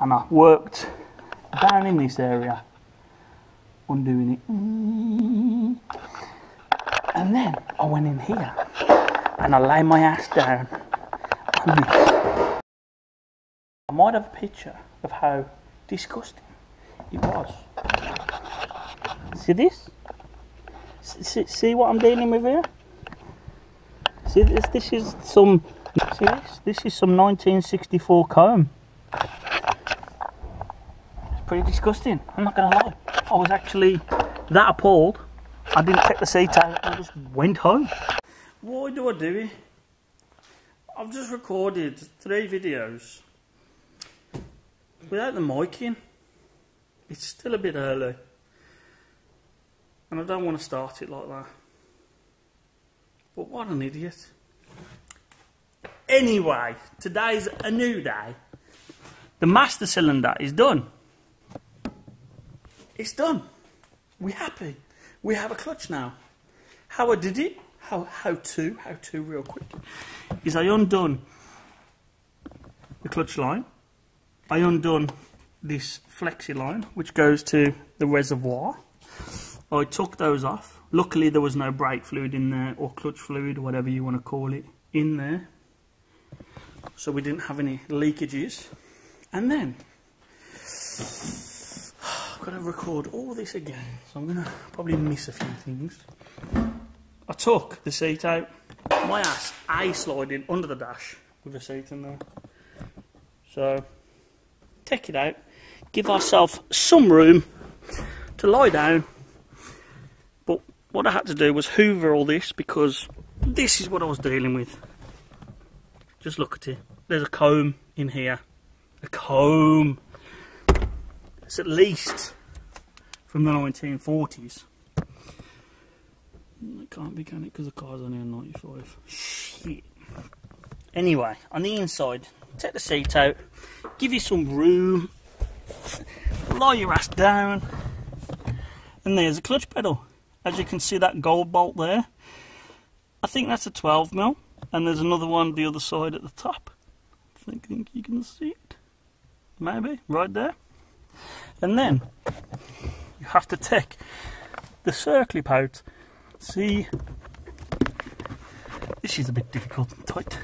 and I worked down in this area, undoing it. And then I went in here and I lay my ass down. I might have a picture of how disgusting it was. See this? See, see what I'm dealing with here? See this? This is some. See this? This is some 1964 comb. Pretty disgusting. I'm not gonna lie. I was actually that appalled. I didn't take the seat out. I just went home. Why do I do? I've just recorded three videos without the mic in. It's still a bit early. And I don't want to start it like that. But what an idiot. Anyway, today's a new day. The master cylinder is done. It's done. We're happy. We have a clutch now. How I did it, how, how to, how to real quick, is I undone the clutch line. I undone this flexi line, which goes to the reservoir. I took those off. Luckily, there was no brake fluid in there, or clutch fluid, whatever you want to call it, in there. So we didn't have any leakages. And then, got to record all this again, so I'm going to probably miss a few things. I took the seat out, my ass A sliding under the dash with the seat in there. So, take it out, give ourselves some room to lie down. But what I had to do was hoover all this because this is what I was dealing with. Just look at it. There's a comb in here. A comb. It's at least from the 1940s. It can't be, can it? Because the car's only a 95. Shit. Anyway, on the inside, take the seat out, give you some room, lie your ass down, and there's a clutch pedal. As you can see that gold bolt there, I think that's a 12 mil, and there's another one the other side at the top. I think you can see it, maybe right there. And then you have to take the circlip out. See, this is a bit difficult and tight.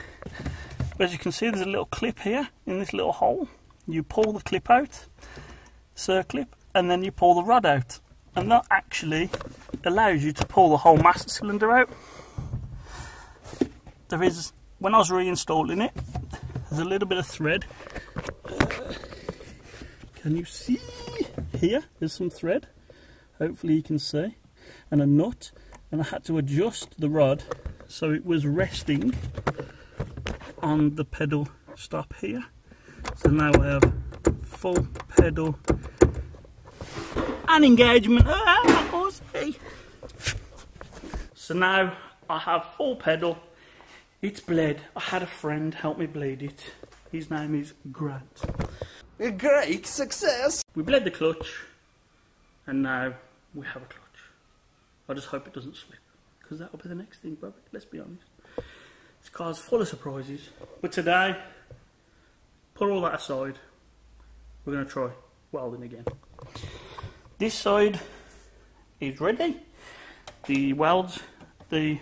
But as you can see, there's a little clip here in this little hole. You pull the clip out, circlip, and then you pull the rod out. And that actually allows you to pull the whole master cylinder out. There is, when I was reinstalling it, there's a little bit of thread. Uh, can you see? Here, there's some thread. Hopefully you can see. And a nut. And I had to adjust the rod so it was resting on the pedal stop here. So now I have full pedal and engagement. Ah, so now I have full pedal. It's bled. I had a friend help me bleed it. His name is Grant. A great success! We bled the clutch and now we have a clutch. I just hope it doesn't slip because that'll be the next thing, brother. Let's be honest. This car's full of surprises. But today, put all that aside, we're going to try welding again. This side is ready. The welds, the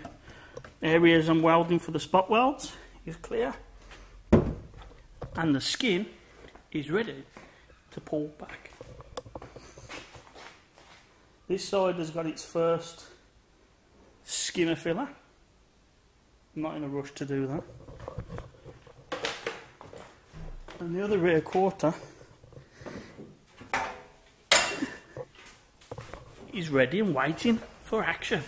areas I'm welding for the spot welds is clear. And the skin is ready to pull back. This side has got its first skimmer filler. I'm not in a rush to do that. And the other rear quarter is ready and waiting for action.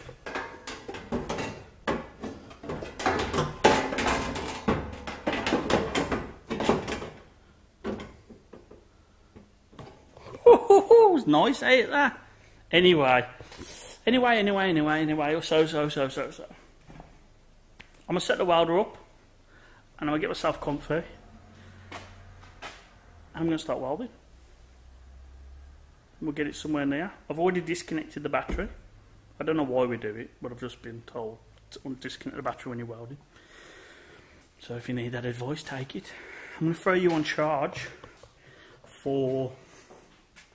It's nice, ain't that? Anyway, anyway, anyway, anyway, anyway, oh, so, so, so, so, so. I'm gonna set the welder up and I'm gonna get myself comfy. I'm gonna start welding. We'll get it somewhere near. I've already disconnected the battery. I don't know why we do it, but I've just been told to disconnect the battery when you're welding. So if you need that advice, take it. I'm going to throw you on charge for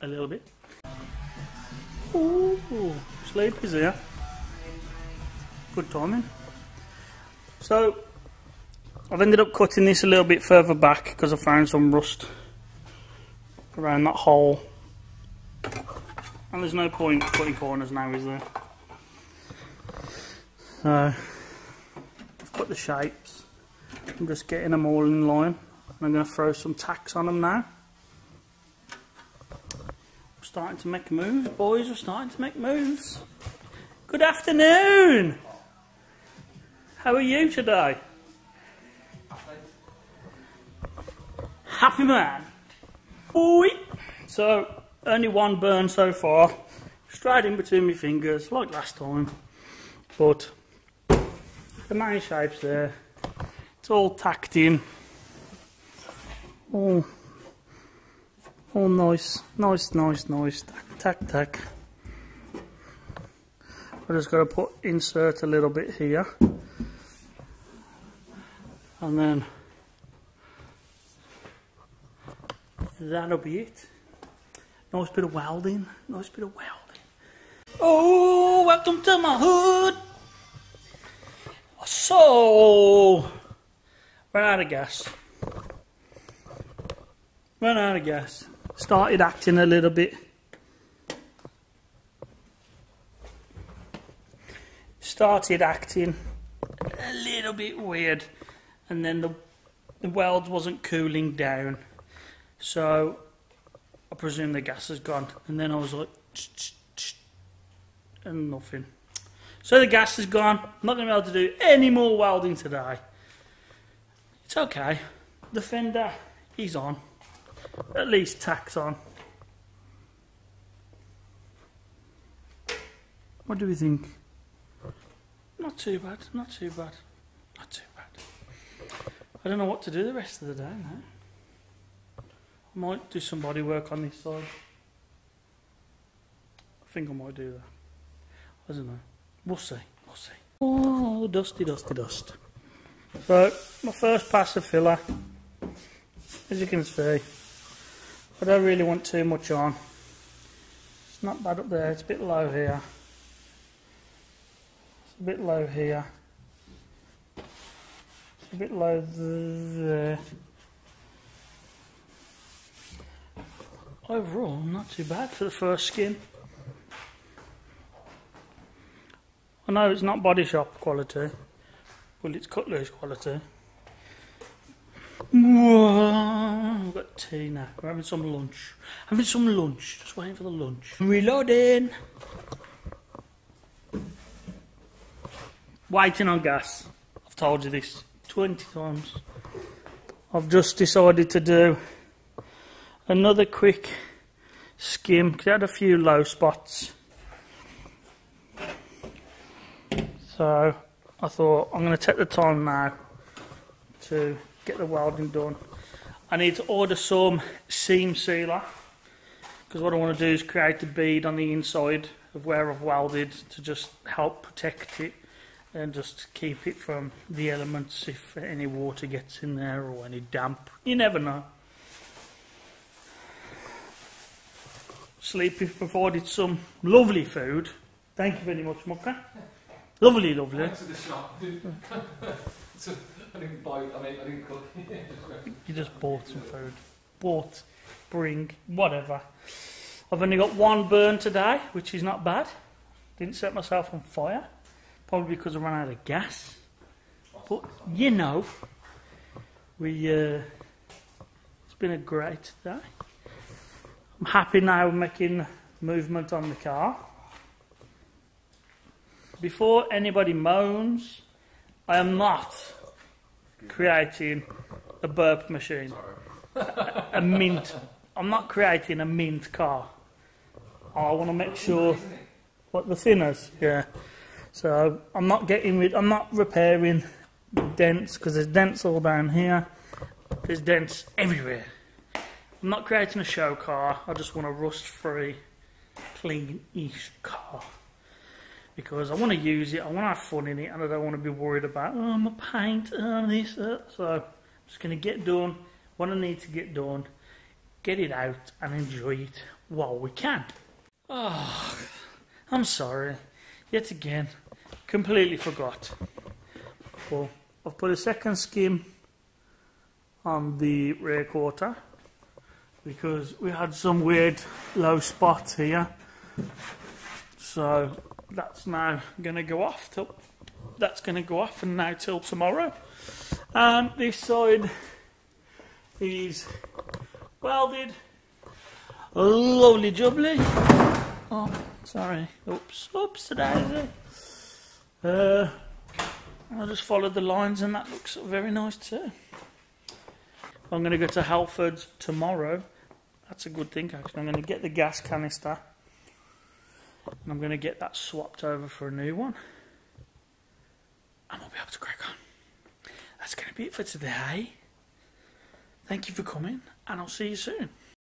a little bit. Ooh, sleep is here. Good timing. So, I've ended up cutting this a little bit further back because I found some rust around that hole. And there's no point cutting corners now, is there? So, I've cut the shapes. I'm just getting them all in line. I'm going to throw some tacks on them now. Starting to make moves, boys. We're starting to make moves. Good afternoon. How are you today? Happy man. Boy. So, only one burn so far. Straight in between my fingers, like last time. But, the main shape's there. It's all tacked in. All, all nice, nice, nice, nice. Tack, tack, tack. I just going to put insert a little bit here, and then that'll be it. Nice bit of welding. Nice bit of welding. Oh, welcome to my hood. So, ran out of gas. Ran out of gas. Started acting a little bit. Started acting a little bit weird, and then the the weld wasn't cooling down, so I presume the gas has gone. And then I was like, and nothing. So the gas is gone. I'm not going to be able to do any more welding today. It's okay. The fender is on. At least tax on. What do we think? Not too bad, not too bad, not too bad. I don't know what to do the rest of the day now. I might do some body work on this side. I think I might do that. I don't know. We'll see. We'll see. Oh, dusty, dusty, dust. So, my first pass of filler. As you can see, I don't really want too much on. It's not bad up there. It's a bit low here. It's a bit low here. It's a bit low there. Overall, not too bad for the first skin. I know it's not body shop quality, but it's Cutloose quality. Whoa, I've got tea now. We're having some lunch. Having some lunch. Just waiting for the lunch. Reloading. Waiting on gas. I've told you this 20 times. I've just decided to do another quick skim. I had a few low spots. So I thought I'm going to take the time now to get the welding done. I need to order some seam sealer because what I want to do is create a bead on the inside of where I've welded to just help protect it and just keep it from the elements if any water gets in there or any damp. You never know. Sleepy provided some lovely food. Thank you very much, Mucker. Lovely, lovely. Didn't buy. I mean, I didn't cook. You just bought some food. Bought, bring, whatever. I've only got one burn today, which is not bad. Didn't set myself on fire. Probably because I ran out of gas. But, you know, we, uh, it's been a great day. I'm happy now making movement on the car. Before anybody moans, I am not creating a burp machine. A, a mint. I'm not creating a mint car. I want to make sure. What the thinners? Yeah. So I'm not getting rid. I'm not repairing dents because there's dents all down here. There's dents everywhere. I'm not creating a show car. I just want a rust-free, clean-ish car because I want to use it. I want to have fun in it, and I don't want to be worried about oh my paint, oh this. Uh. So I'm just going to get done what I need to get done. get it out and enjoy it while we can. Oh, I'm sorry. Yet again, completely forgot. Well, I've put a second skim on the rear quarter because we had some weird low spots here. So that's now going to go off till that's going to go off and now till tomorrow. And this side is welded. Lovely jubbly. Oh, sorry. Oops, oops, daisy. Uh, I just followed the lines and that looks very nice too. I'm going to go to Halfords tomorrow. That's a good thing actually. I'm going to get the gas canister and I'm going to get that swapped over for a new one. And we'll be able to crack on. That's going to be it for today. Thank you for coming and I'll see you soon.